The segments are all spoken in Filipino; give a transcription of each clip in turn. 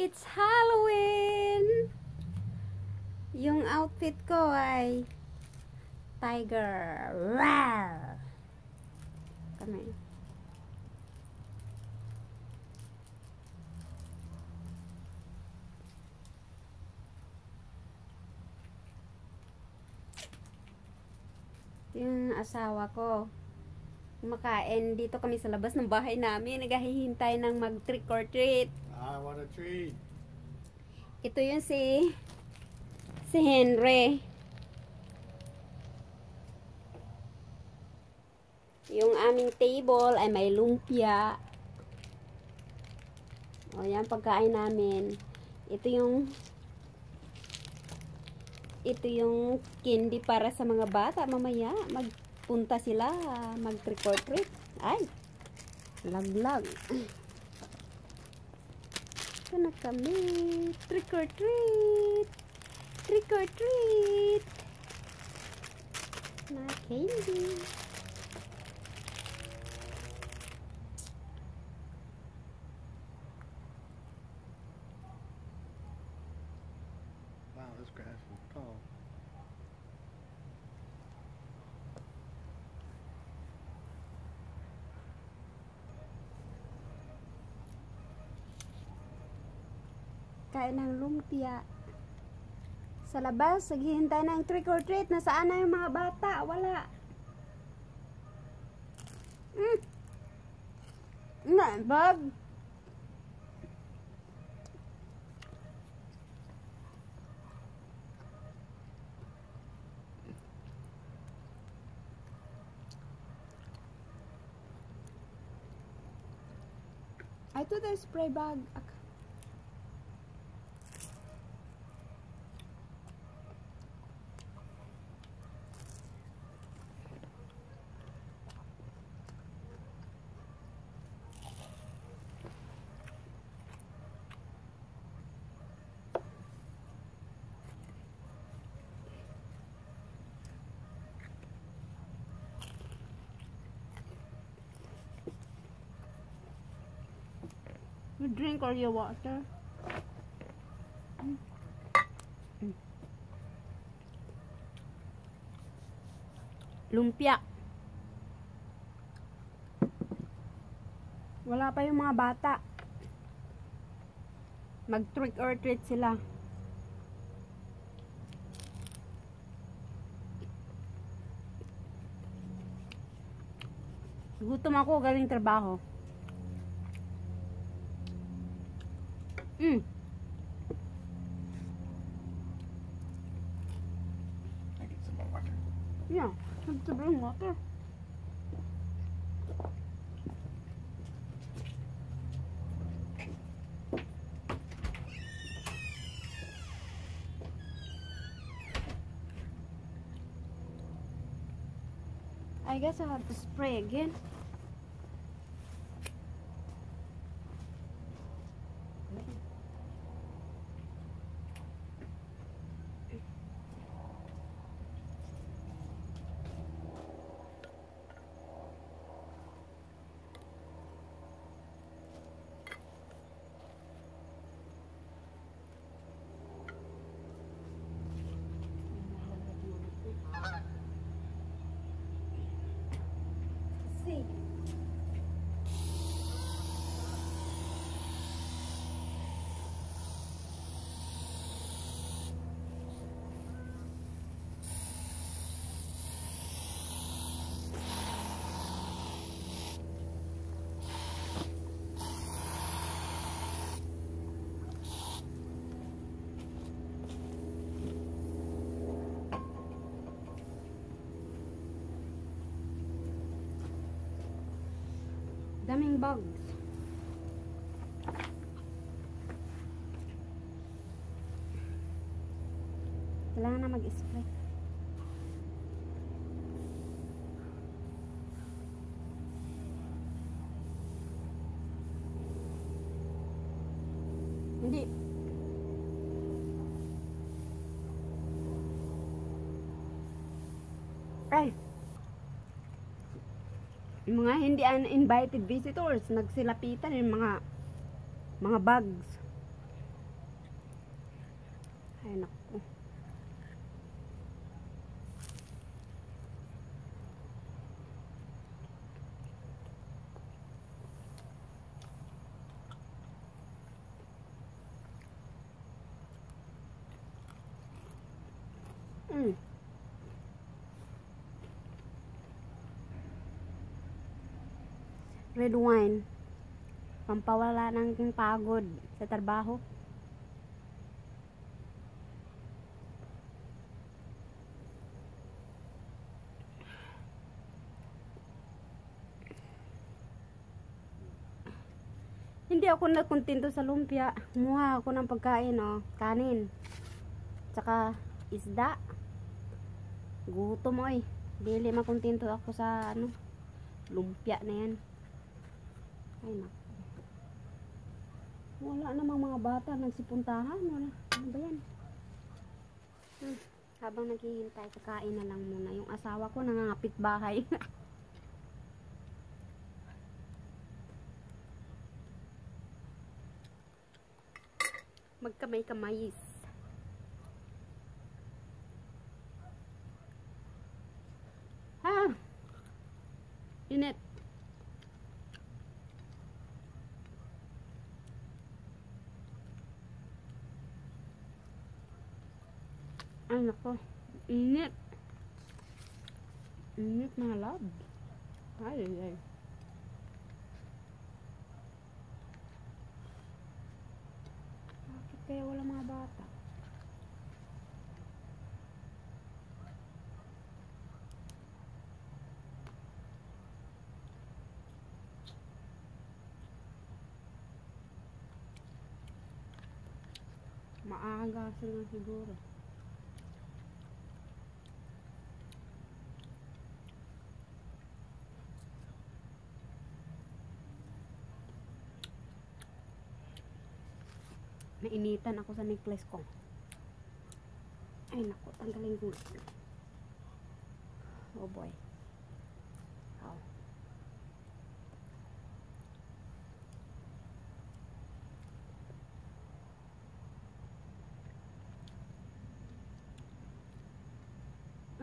It's Halloween! Yung outfit ko ay tiger. Rawr! Kami. Ito yung asawa ko. Kumakain dito kami sa labas ng bahay namin. Naghahihintay ng mag trick or treat. I want a treat. Ito yung si si Henry. Yung aming table ay may lumpia. O yan pagkain namin. Ito yung ito yung candy para sa mga bata mamaya. Magpunta sila mag trick or treat. Ay, laglag. Ito na kami. Trick or treat. Trick or treat. Na candy. Wow, this grass is tall. Kain ng lumpia. Sa labas, naghihintay ng trick or treat. Nasaan na yung mga bata? Wala. Mm. Na, Bob. I thought there's spray bag. Ak- drink all your water. Mm. Mm. Lumpia. Wala pa yung mga bata. Mag trick or treat sila. Gutom ako galing trabaho. Mm. I get some more water. Yeah, have to bring water. I guess I have to spray again. Daming bugs. Kailangan na mag-spray. Yung mga hindi uninvited visitors, nagsilapitan yung mga mga bags. Ay, naku. Red wine. Pampawala ng pagod sa trabaho. Hindi ako nakontento sa lumpia. Kumuha ako ng pagkain, oh. Kanin. Tsaka isda. Gutom, oy. Dili makontento ako sa, ano, lumpia na yan. Ay, naku. Wala namang mga bata nagsipuntahan. Wala. Ano ba yan? Hmm. Habang naghihintay, kakain na lang muna. Yung asawa ko nangangapit bahay. Magkamay-kamayis. Ha! Init. Ay, nako. Init. Init, mga lab. Ay, ay, ay. Bakit kaya wala mga bata? Maaga sila siguro. Nainitan ako sa necklace ko. Ay naku, tanggalin ko. Oh boy. Oh.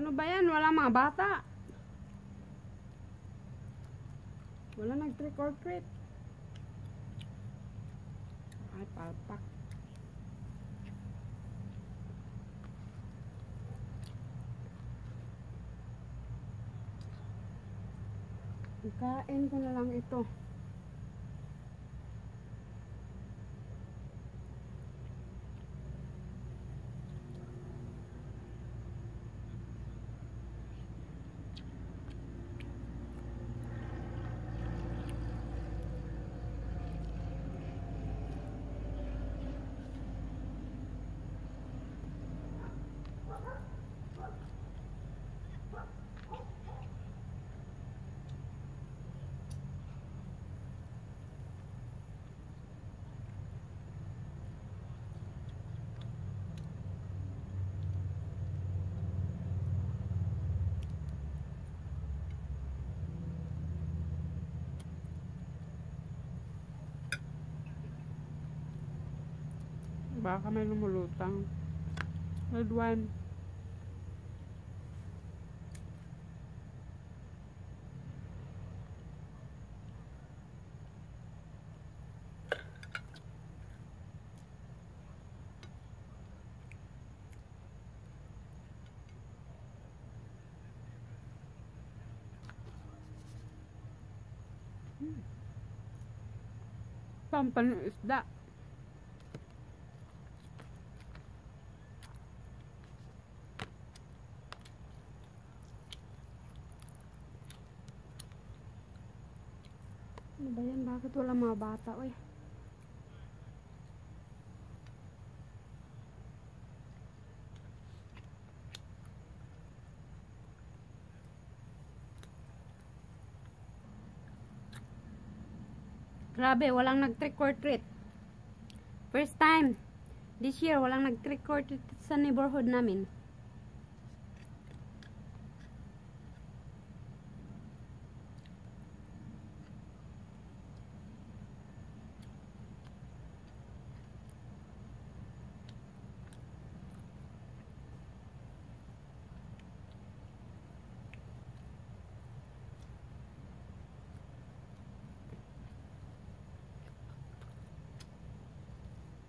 Ano ba yan? Wala mga bata. Wala nag-trick or treat. Ay, palpak. Kain ko na lang ito. Baka may lumulutang. Red wine. Hmm. Pampan ng isda. Ano ba yan? Bakit wala mga bata? Uy. Grabe, walang nag-trick or treat. First time. This year, walang nag-trick or treat sa neighborhood namin.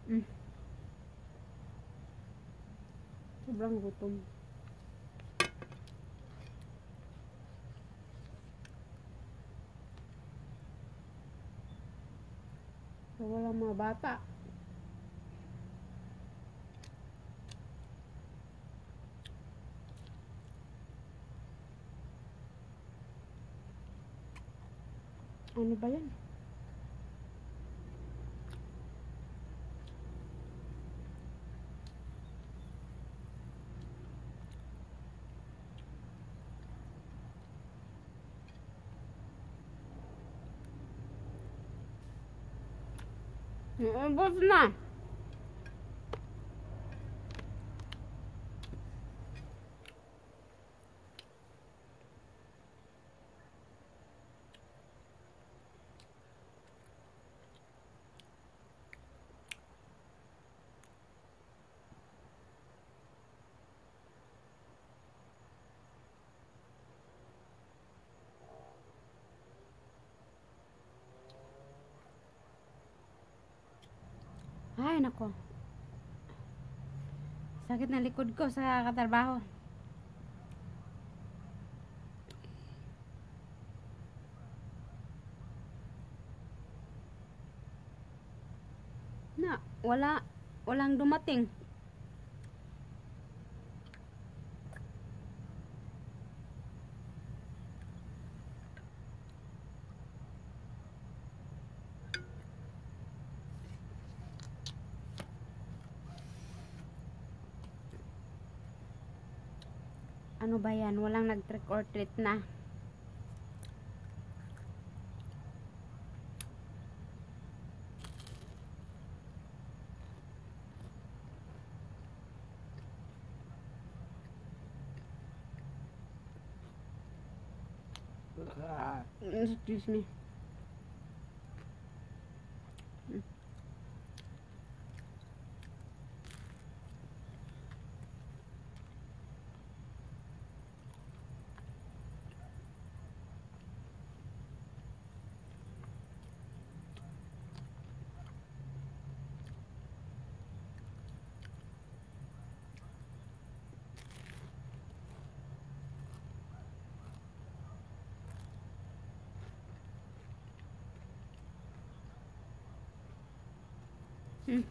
Mm. Sobrang gutom. So, walang mga bata. Ano ba yan? Ubus na. Ay, nako. Sakit na likod ko sa katrabaho. Na, wala, walang dumating. Ano ba yan? Walang nag-trick or treat na. Ah, Excuse me. Hmm.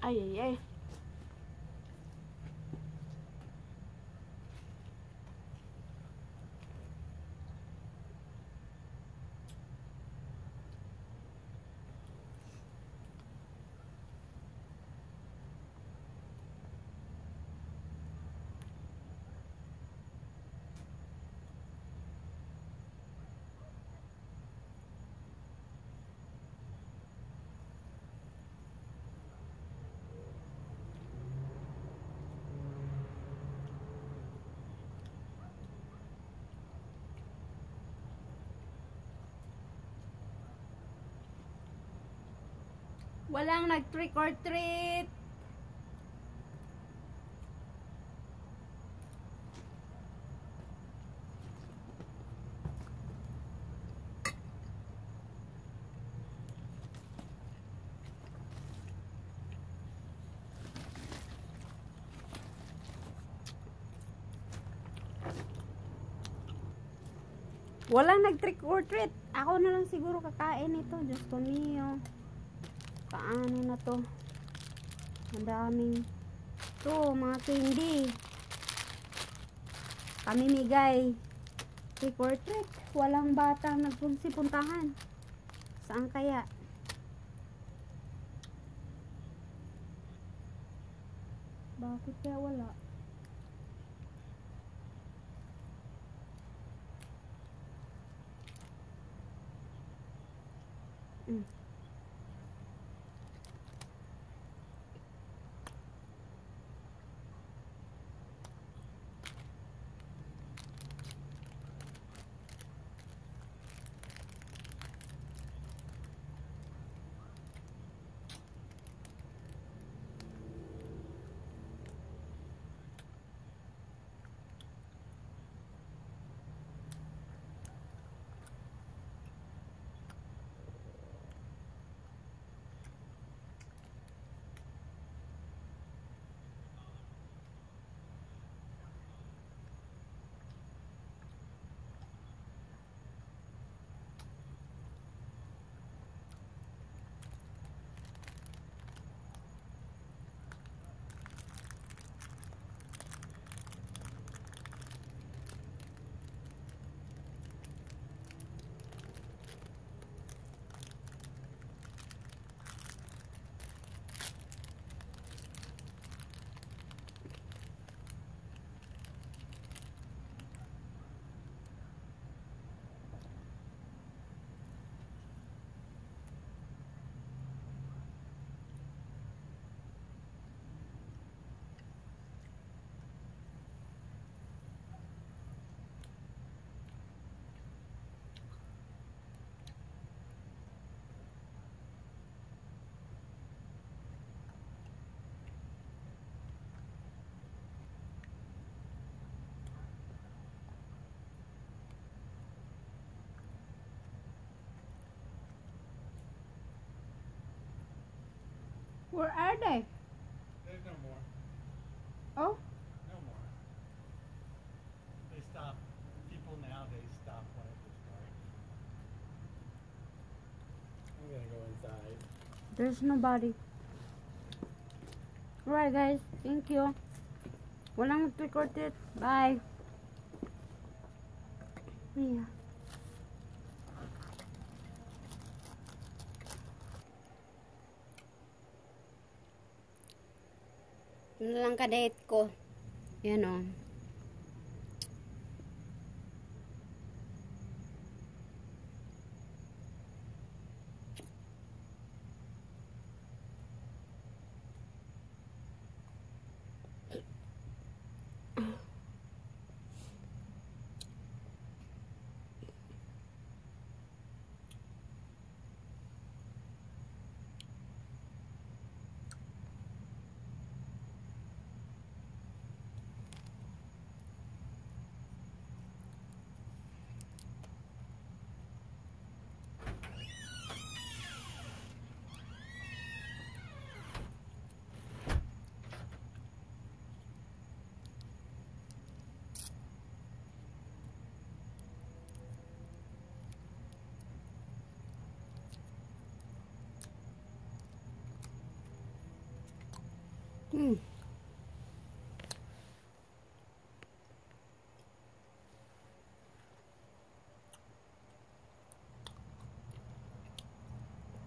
Ay, ay, ay. Walang nag-trick or treat. Walang nag-trick or treat. Ako na lang siguro kakain ito. Diyos ko mio. Paano na to? Ang daming. To, mga candy. Pamimigay. Trick or treat. Walang batang nagpunsi-puntahan. Saan kaya? Bakit kaya wala? Mm. Where are they? There's no more. Oh, No more. They stop. People nowadays stop when it gets dark. I'm gonna go inside. there's nobody. Alright guys, thank you. Walang mag-record it. Bye. Yeah. Lang ka-date ko. Yan o. Hmm.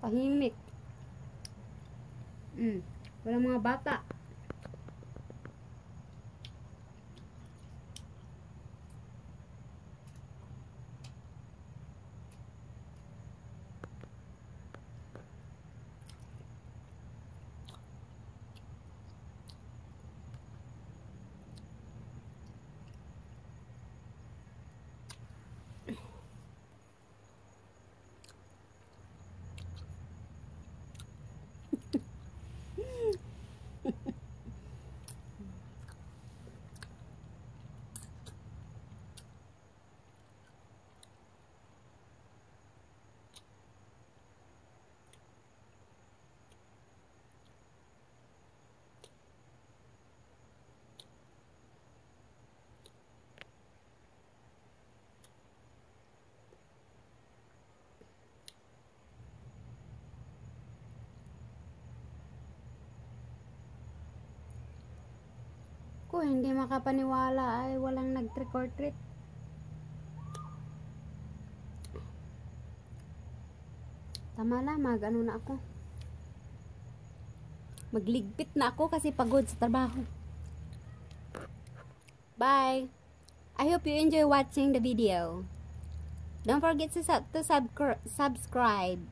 Tahimik. Hmm. Walang mga bata. Hindi makapaniwala ay walang nag-trick or treat. Tama na, mag ano na ako. Magligpit na ako kasi pagod sa trabaho. Bye! I hope you enjoy watching the video. Don't forget to, sub to subscri- subscribe.